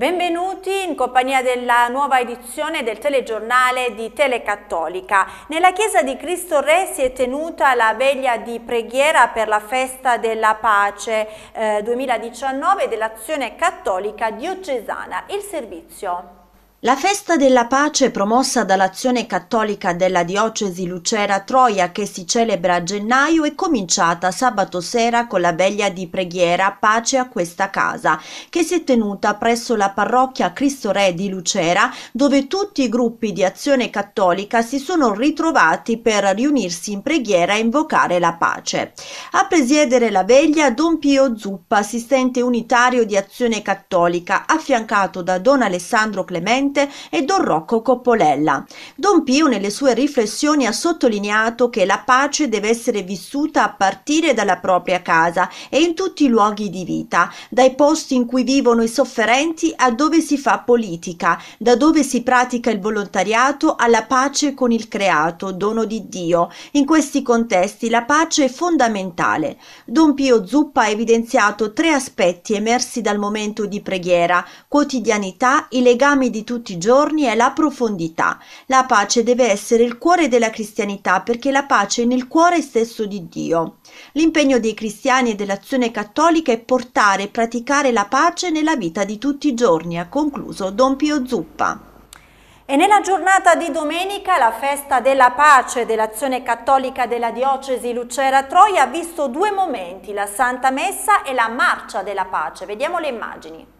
Benvenuti in compagnia della nuova edizione del telegiornale di Telecattolica. Nella chiesa di Cristo Re si è tenuta la veglia di preghiera per la festa della pace eh, 2019 dell'azione cattolica diocesana. Il servizio. La festa della pace promossa dall'azione cattolica della diocesi Lucera Troia che si celebra a gennaio è cominciata sabato sera con la veglia di preghiera Pace a questa casa che si è tenuta presso la parrocchia Cristo Re di Lucera dove tutti i gruppi di azione cattolica si sono ritrovati per riunirsi in preghiera e invocare la pace. A presiedere la veglia Don Pio Zuppa, assistente unitario di azione cattolica, affiancato da Don Alessandro Clemente Presidente e Don Rocco Coppolella. Don Pio nelle sue riflessioni ha sottolineato che la pace deve essere vissuta a partire dalla propria casa e in tutti i luoghi di vita, dai posti in cui vivono i sofferenti a dove si fa politica, da dove si pratica il volontariato alla pace con il creato, dono di Dio. In questi contesti la pace è fondamentale. Don Pio Zuppa ha evidenziato tre aspetti emersi dal momento di preghiera, quotidianità, i legami di tutti tutti i giorni è la profondità. La pace deve essere il cuore della cristianità perché la pace è nel cuore stesso di Dio. L'impegno dei cristiani e dell'azione cattolica è portare e praticare la pace nella vita di tutti i giorni, ha concluso Don Pio Zuppa. E nella giornata di domenica la festa della pace dell'azione cattolica della diocesi Lucera Troia ha visto due momenti, la Santa Messa e la Marcia della Pace. Vediamo le immagini.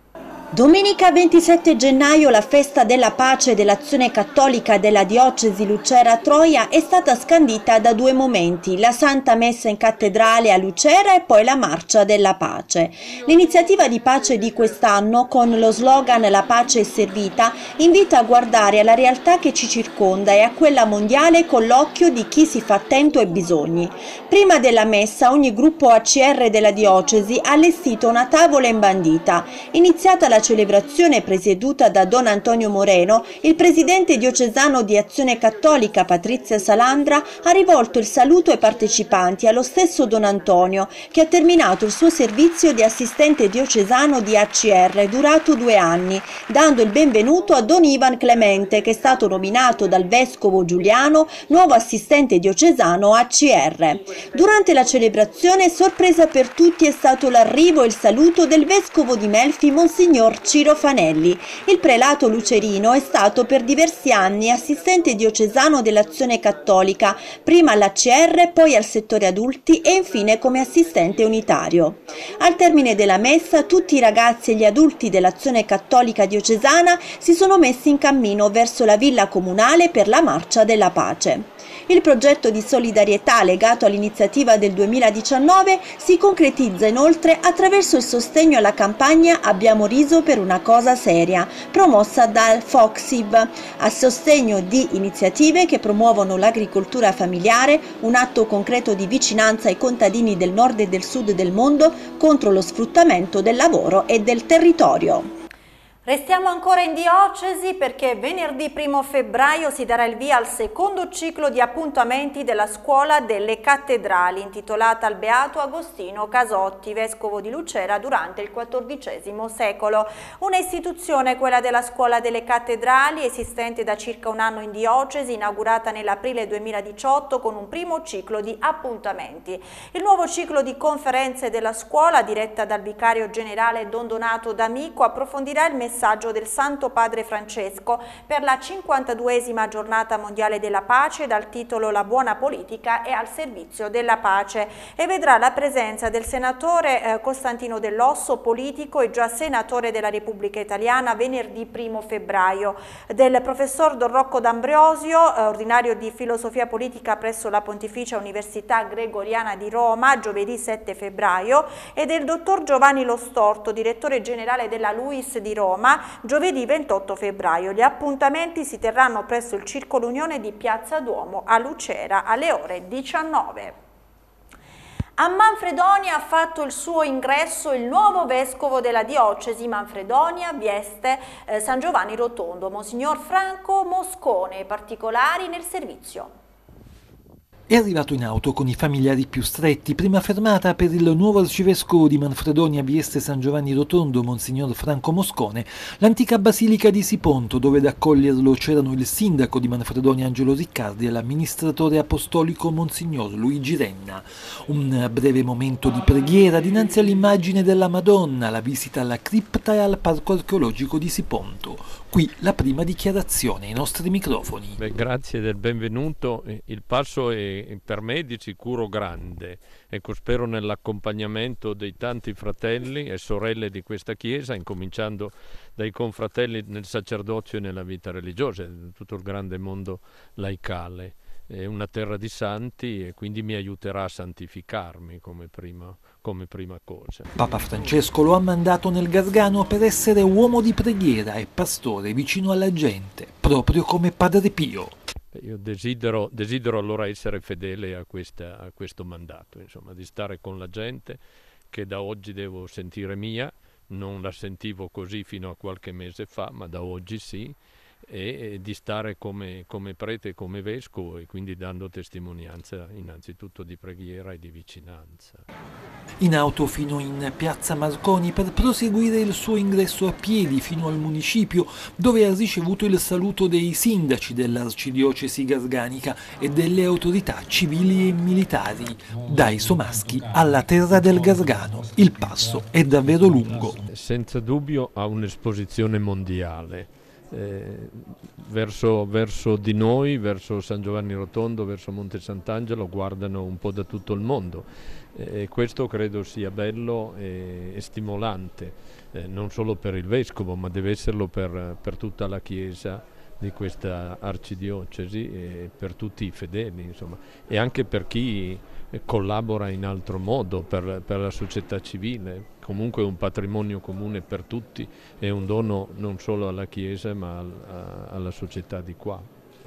Domenica 27 gennaio la festa della pace dell'azione cattolica della diocesi Lucera Troia è stata scandita da due momenti, la Santa Messa in cattedrale a Lucera e poi la Marcia della Pace. L'iniziativa di pace di quest'anno, con lo slogan La pace è servita, invita a guardare alla realtà che ci circonda e a quella mondiale con l'occhio di chi si fa attento ai bisogni. Prima della messa ogni gruppo ACR della diocesi ha allestito una tavola imbandita. Iniziata la celebrazione presieduta da Don Antonio Moreno, il presidente diocesano di Azione Cattolica Patrizia Salandra ha rivolto il saluto ai partecipanti allo stesso Don Antonio, che ha terminato il suo servizio di assistente diocesano di ACR durato due anni, dando il benvenuto a Don Ivan Clemente, che è stato nominato dal vescovo Giuliano nuovo assistente diocesano ACR. Durante la celebrazione, sorpresa per tutti è stato l'arrivo e il saluto del vescovo di Melfi, Monsignor Monsignor Ciro Fanelli. Il prelato lucerino è stato per diversi anni assistente diocesano dell'Azione Cattolica, prima all'ACR, poi al settore adulti e infine come assistente unitario. Al termine della messa tutti i ragazzi e gli adulti dell'Azione Cattolica diocesana si sono messi in cammino verso la villa comunale per la Marcia della Pace. Il progetto di solidarietà legato all'iniziativa del 2019 si concretizza inoltre attraverso il sostegno alla campagna Abbiamo riso per una cosa seria, promossa dal FOXIB, a sostegno di iniziative che promuovono l'agricoltura familiare, un atto concreto di vicinanza ai contadini del nord e del sud del mondo contro lo sfruttamento del lavoro e del territorio. Restiamo ancora in diocesi perché venerdì 1 febbraio si darà il via al secondo ciclo di appuntamenti della Scuola delle Cattedrali intitolata al Beato Agostino Casotti, vescovo di Lucera durante il XIV secolo. Una istituzione, quella della Scuola delle Cattedrali, esistente da circa un anno in diocesi, inaugurata nell'aprile 2018 con un primo ciclo di appuntamenti. Il nuovo ciclo di conferenze della scuola, diretta dal vicario generale Don Donato D'Amico, approfondirà il messaggio messaggio del Santo Padre Francesco per la 52esima giornata mondiale della pace dal titolo La buona politica è al servizio della pace. E vedrà la presenza del senatore eh, Costantino Dell'Osso, politico e già senatore della Repubblica Italiana venerdì 1 febbraio, del professor Don Rocco D'Ambrosio, eh, ordinario di filosofia politica presso la Pontificia Università Gregoriana di Roma, giovedì 7 febbraio, e del dottor Giovanni Lostorto, direttore generale della LUIS di Roma, Roma giovedì 28 febbraio. Gli appuntamenti si terranno presso il Circolo Unione di Piazza Duomo a Lucera alle ore 19. A Manfredonia ha fatto il suo ingresso il nuovo vescovo della diocesi Manfredonia, Vieste, eh, San Giovanni Rotondo, Monsignor Franco Moscone, particolari nel servizio. È arrivato in auto con i familiari più stretti, prima fermata per il nuovo arcivescovo di Manfredonia Vieste San Giovanni Rotondo, Monsignor Franco Moscone, l'antica basilica di Siponto, dove ad accoglierlo c'erano il sindaco di Manfredonia Angelo Riccardi e l'amministratore apostolico Monsignor Luigi Renna. Un breve momento di preghiera dinanzi all'immagine della Madonna, la visita alla cripta e al parco archeologico di Siponto. Qui la prima dichiarazione ai nostri microfoni. Beh, grazie del benvenuto. Il passo è per me di sicuro grande. Ecco, spero nell'accompagnamento dei tanti fratelli e sorelle di questa Chiesa, incominciando dai confratelli nel sacerdozio e nella vita religiosa, tutto il grande mondo laicale è una terra di santi e quindi mi aiuterà a santificarmi come prima, come prima cosa. Papa Francesco lo ha mandato nel Gargano per essere uomo di preghiera e pastore vicino alla gente, proprio come Padre Pio. Io desidero, desidero allora essere fedele a, questa, a questo mandato, insomma, di stare con la gente che da oggi devo sentire mia, non la sentivo così fino a qualche mese fa, ma da oggi sì, e di stare come, come prete, come vescovo e quindi dando testimonianza innanzitutto di preghiera e di vicinanza. In auto fino in piazza Marconi per proseguire il suo ingresso a piedi fino al municipio dove ha ricevuto il saluto dei sindaci dell'arcidiocesi gasganica e delle autorità civili e militari. Dai Somaschi alla terra del Gasgano. Il passo è davvero lungo. Senza dubbio ha un'esposizione mondiale eh, verso, verso, di noi, verso San Giovanni Rotondo, verso Monte Sant'Angelo, guardano un po' da tutto il mondo. E questo credo sia bello e, e stimolante, eh, non solo per il Vescovo, ma deve esserlo per, per tutta la Chiesa di questa arcidiocesi e per tutti i fedeli, insomma, e anche per chi collabora in altro modo per, per, la società civile, comunque è un patrimonio comune per tutti, è un dono non solo alla Chiesa ma al, a, alla società di qua.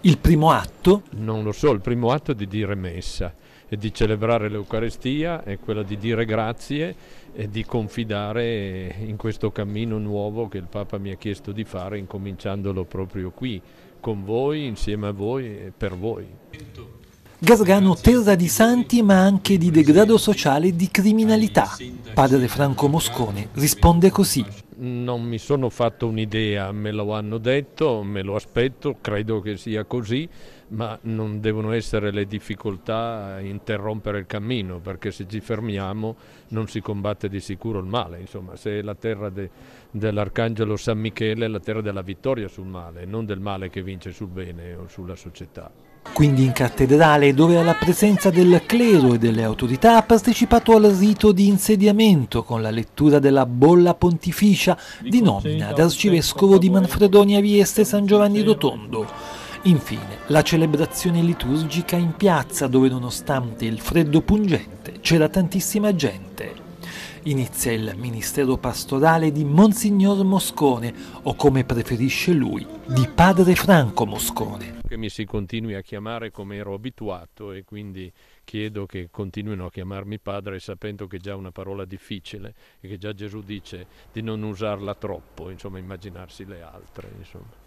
Il primo atto? Non lo so, il primo atto è di dire messa, è di celebrare l'Eucarestia, è quello di dire grazie e di confidare in questo cammino nuovo che il Papa mi ha chiesto di fare, incominciandolo proprio qui, con voi, insieme a voi e per voi. Gargano terra di santi ma anche di degrado sociale e di criminalità. Padre Franco Moscone risponde così. Non mi sono fatto un'idea, me lo hanno detto, me lo aspetto, credo che sia così, ma non devono essere le difficoltà a interrompere il cammino, perché se ci fermiamo non si combatte di sicuro il male. Insomma, se è la terra de, dell'Arcangelo San Michele è la terra della vittoria sul male, non del male che vince sul bene o sulla società. Quindi in cattedrale, dove alla presenza del clero e delle autorità ha partecipato al rito di insediamento con la lettura della bolla pontificia di nomina d'arcivescovo di Manfredonia Vieste San Giovanni Rotondo. Infine, la celebrazione liturgica in piazza dove nonostante il freddo pungente c'era tantissima gente. Inizia il ministero pastorale di Monsignor Moscone, o come preferisce lui, di Padre Franco Moscone che mi si continui a chiamare come ero abituato e quindi chiedo che continuino a chiamarmi padre sapendo che è già una parola difficile e che già Gesù dice di non usarla troppo, insomma immaginarsi le altre. Insomma.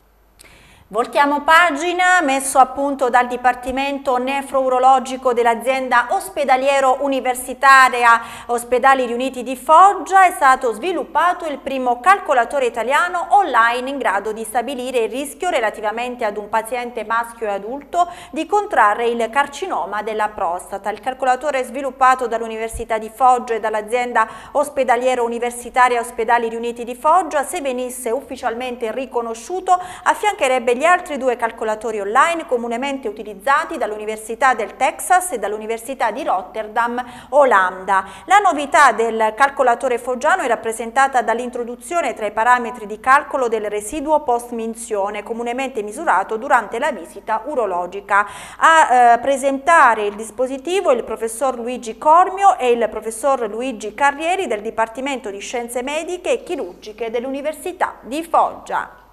Voltiamo pagina, messo a punto dal Dipartimento Nefrourologico dell'azienda ospedaliero universitaria Ospedali Riuniti di Foggia è stato sviluppato il primo calcolatore italiano online in grado di stabilire il rischio relativamente ad un paziente maschio e adulto di contrarre il carcinoma della prostata. Il calcolatore sviluppato dall'Università di Foggia e dall'azienda ospedaliero universitaria Ospedali Riuniti di Foggia, se venisse ufficialmente riconosciuto, affiancherebbe gli altri due calcolatori online comunemente utilizzati dall'Università del Texas e dall'Università di Rotterdam, Olanda. La novità del calcolatore foggiano è rappresentata dall'introduzione tra i parametri di calcolo del residuo post-minzione, comunemente misurato durante la visita urologica. A eh, presentare il dispositivo il professor Luigi Cormio e il professor Luigi Carrieri del Dipartimento di Scienze Mediche e Chirurgiche dell'Università di Foggia.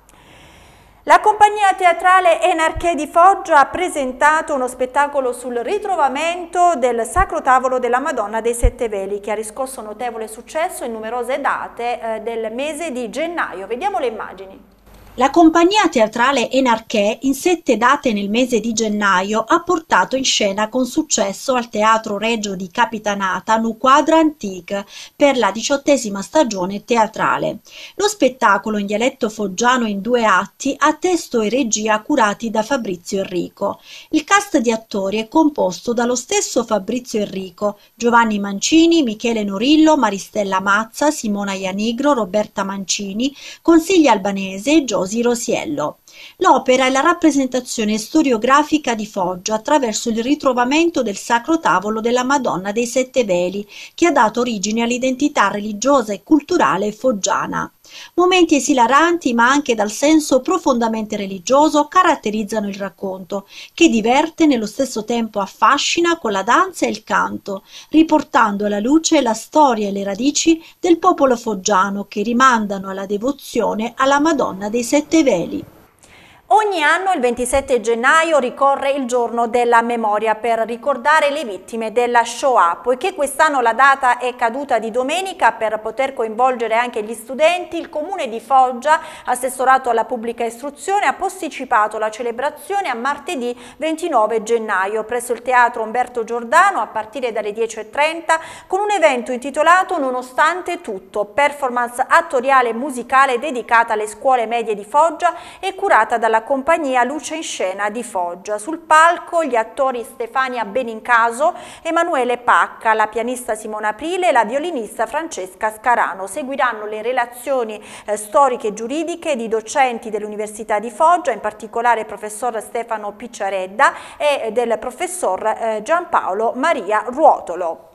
La compagnia teatrale Enarché di Foggia ha presentato uno spettacolo sul ritrovamento del Sacro Tavolo della Madonna dei Sette Veli che ha riscosso notevole successo in numerose date eh, del mese di gennaio. Vediamo le immagini. La compagnia teatrale Enarché, in sette date nel mese di gennaio, ha portato in scena con successo al Teatro Reggio di Capitanata Nu Quadra Antique per la diciottesima stagione teatrale. Lo spettacolo in dialetto foggiano in due atti ha testo e regia curati da Fabrizio Enrico. Il cast di attori è composto dallo stesso Fabrizio Enrico, Giovanni Mancini, Michele Norillo, Maristella Mazza, Simona Ianigro, Roberta Mancini, Consiglia Albanese, Giovanni Rosi Rosiello. L'opera è la rappresentazione storiografica di Foggia attraverso il ritrovamento del sacro tavolo della Madonna dei Sette Veli, che ha dato origine all'identità religiosa e culturale foggiana. Momenti esilaranti ma anche dal senso profondamente religioso caratterizzano il racconto, che diverte nello stesso tempo affascina con la danza e il canto, riportando alla luce la storia e le radici del popolo foggiano che rimandano alla devozione alla Madonna dei Sette Veli. Ogni anno il 27 gennaio ricorre il giorno della memoria per ricordare le vittime della Shoah. Poiché quest'anno la data è caduta di domenica per poter coinvolgere anche gli studenti, il Comune di Foggia, assessorato alla pubblica istruzione, ha posticipato la celebrazione a martedì 29 gennaio presso il Teatro Umberto Giordano a partire dalle 10.30 con un evento intitolato Nonostante tutto, performance attoriale e musicale dedicata alle scuole medie di Foggia e curata dalla compagnia Luce in Scena di Foggia. Sul palco gli attori Stefania Benincaso, Emanuele Pacca, la pianista Simona Aprile e la violinista Francesca Scarano. Seguiranno le relazioni eh, storiche e giuridiche di docenti dell'Università di Foggia, in particolare il professor Stefano Picciaredda e del professor eh, Giampaolo Maria Ruotolo.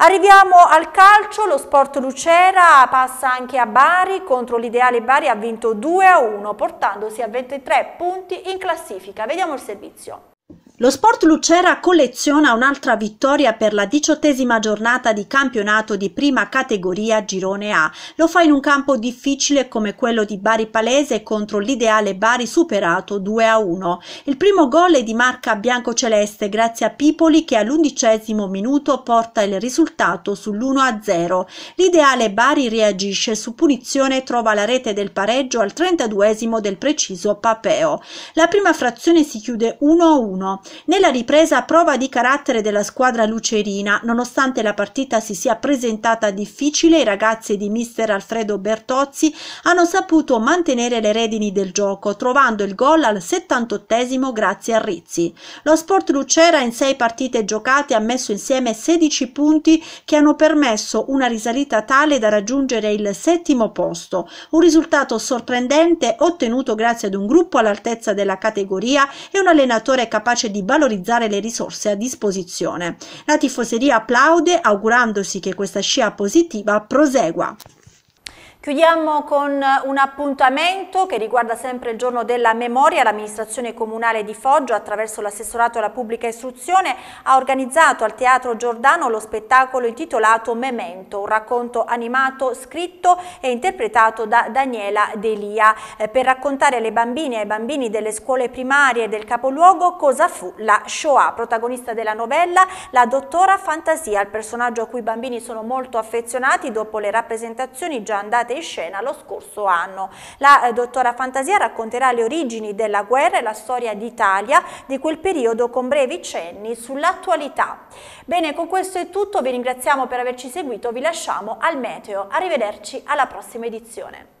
Arriviamo al calcio, lo Sport Lucera passa anche a Bari, contro l'ideale Bari ha vinto 2 a 1 portandosi a 23 punti in classifica. Vediamo il servizio. Lo Sport Lucera colleziona un'altra vittoria per la diciottesima giornata di campionato di prima categoria Girone A. Lo fa in un campo difficile come quello di Bari Palese contro l'ideale Bari superato 2 a 1. Il primo gol è di marca biancoceleste grazie a Pipoli che all'undicesimo minuto porta il risultato sull'1 a 0. L'ideale Bari reagisce su punizione e trova la rete del pareggio al 32esimo del preciso Papeo. La prima frazione si chiude 1 a 1. Nella ripresa prova di carattere della squadra lucerina, nonostante la partita si sia presentata difficile, i ragazzi di mister Alfredo Bertozzi hanno saputo mantenere le redini del gioco, trovando il gol al 78 grazie a Rizzi. Lo Sport Lucera in sei partite giocate ha messo insieme 16 punti che hanno permesso una risalita tale da raggiungere il settimo posto, un risultato sorprendente ottenuto grazie ad un gruppo all'altezza della categoria e un allenatore capace di di valorizzare le risorse a disposizione. La tifoseria applaude augurandosi che questa scia positiva prosegua. Chiudiamo con un appuntamento che riguarda sempre il giorno della memoria. L'amministrazione comunale di Foggio attraverso l'assessorato alla pubblica istruzione ha organizzato al Teatro Giordano lo spettacolo intitolato Memento, un racconto animato scritto e interpretato da Daniela Delia eh, per raccontare alle bambine e ai bambini delle scuole primarie del capoluogo cosa fu la Shoah. Protagonista della novella la dottora Fantasia, il personaggio a cui i bambini sono molto affezionati dopo le rappresentazioni già andate in scena lo scorso anno. La eh, dottora Fantasia racconterà le origini della guerra e la storia d'Italia di quel periodo con brevi cenni sull'attualità. Bene, con questo è tutto, vi ringraziamo per averci seguito, vi lasciamo al meteo. Arrivederci alla prossima edizione.